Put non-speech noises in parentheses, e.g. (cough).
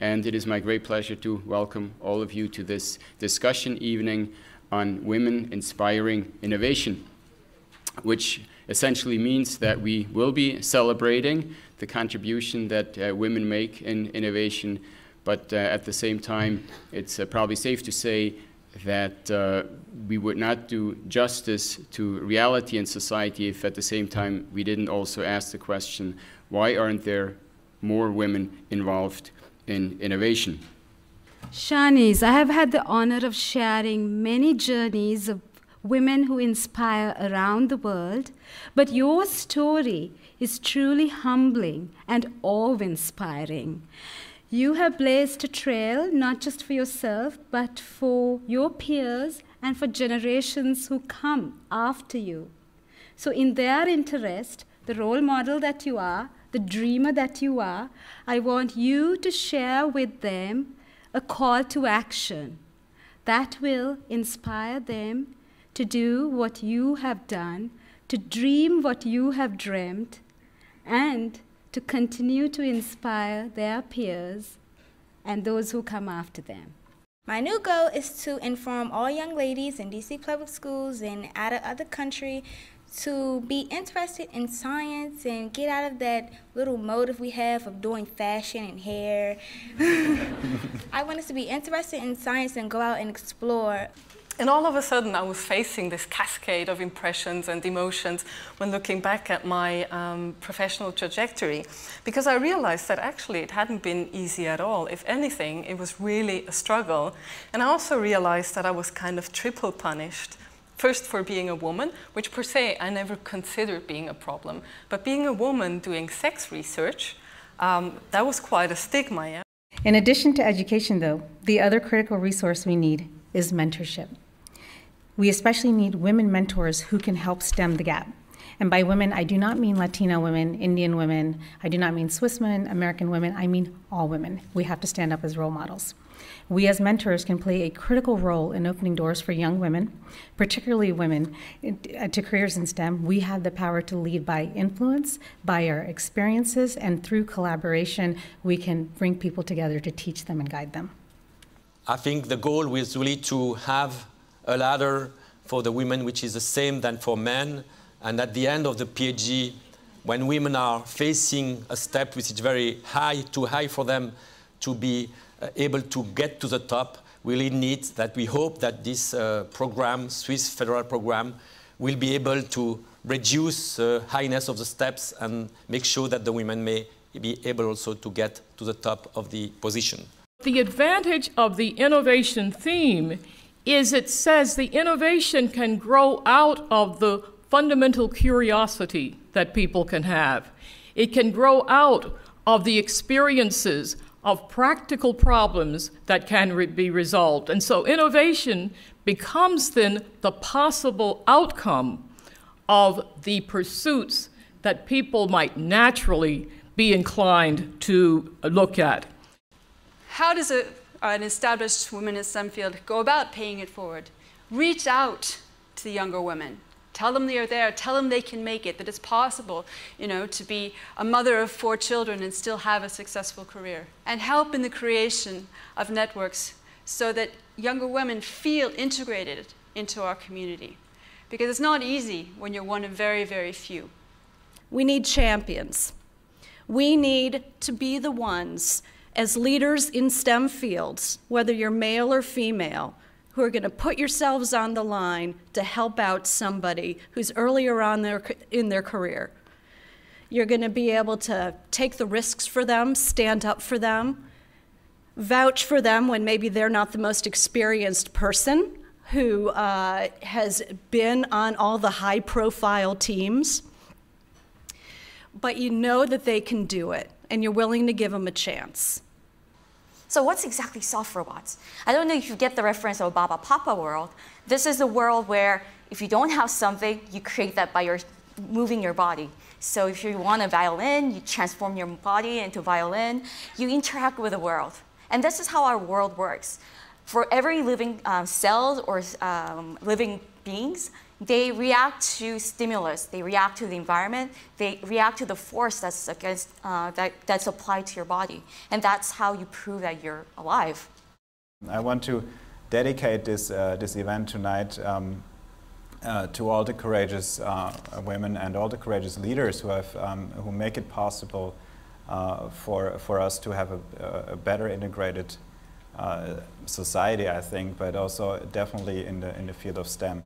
and it is my great pleasure to welcome all of you to this discussion evening on women inspiring innovation, which essentially means that we will be celebrating the contribution that uh, women make in innovation, but uh, at the same time, it's uh, probably safe to say that uh, we would not do justice to reality in society if at the same time we didn't also ask the question why aren't there more women involved in innovation? Shanice, I have had the honor of sharing many journeys of women who inspire around the world, but your story is truly humbling and awe inspiring. You have blazed a trail not just for yourself, but for your peers and for generations who come after you. So, in their interest, the role model that you are, the dreamer that you are, I want you to share with them a call to action that will inspire them to do what you have done, to dream what you have dreamt, and to continue to inspire their peers and those who come after them. My new goal is to inform all young ladies in DC public schools and out of other country to be interested in science and get out of that little motive we have of doing fashion and hair. (laughs) I want us to be interested in science and go out and explore. And all of a sudden, I was facing this cascade of impressions and emotions when looking back at my um, professional trajectory, because I realized that actually it hadn't been easy at all. If anything, it was really a struggle. And I also realized that I was kind of triple punished. First, for being a woman, which per se I never considered being a problem, but being a woman doing sex research, um, that was quite a stigma. Yeah? In addition to education, though, the other critical resource we need is mentorship. We especially need women mentors who can help stem the gap. And by women, I do not mean Latina women, Indian women, I do not mean Swiss women, American women, I mean all women. We have to stand up as role models. We as mentors can play a critical role in opening doors for young women, particularly women, uh, to careers in STEM. We have the power to lead by influence, by our experiences, and through collaboration, we can bring people together to teach them and guide them. I think the goal is really to have a ladder for the women which is the same than for men. And at the end of the PhD, when women are facing a step which is very high, too high for them to be able to get to the top, we really need that we hope that this uh, program, Swiss federal program, will be able to reduce the uh, highness of the steps and make sure that the women may be able also to get to the top of the position. The advantage of the innovation theme is it says the innovation can grow out of the fundamental curiosity that people can have. It can grow out of the experiences of practical problems that can re be resolved. And so innovation becomes then the possible outcome of the pursuits that people might naturally be inclined to look at. How does it an established woman in some field, go about paying it forward. Reach out to the younger women. Tell them they are there. Tell them they can make it, that it's possible, you know, to be a mother of four children and still have a successful career. And help in the creation of networks so that younger women feel integrated into our community. Because it's not easy when you're one of very, very few. We need champions. We need to be the ones as leaders in STEM fields, whether you're male or female, who are going to put yourselves on the line to help out somebody who's earlier on their, in their career. You're going to be able to take the risks for them, stand up for them, vouch for them when maybe they're not the most experienced person who uh, has been on all the high profile teams. But you know that they can do it and you're willing to give them a chance. So what's exactly soft robots? I don't know if you get the reference of Barbapapa world. This is the world where if you don't have something, you create that by your moving your body. So if you want a violin, you transform your body into violin. You interact with the world. And this is how our world works. for every living um, cells or um, living beings, they react to stimulus, they react to the environment, they react to the force that's, against, uh, that, that's applied to your body. And that's how you prove that you're alive. I want to dedicate this, uh, this event tonight um, uh, to all the courageous uh, women and all the courageous leaders who, have, um, who make it possible uh, for, for us to have a, a better integrated uh, society, I think, but also definitely in the, in the field of STEM.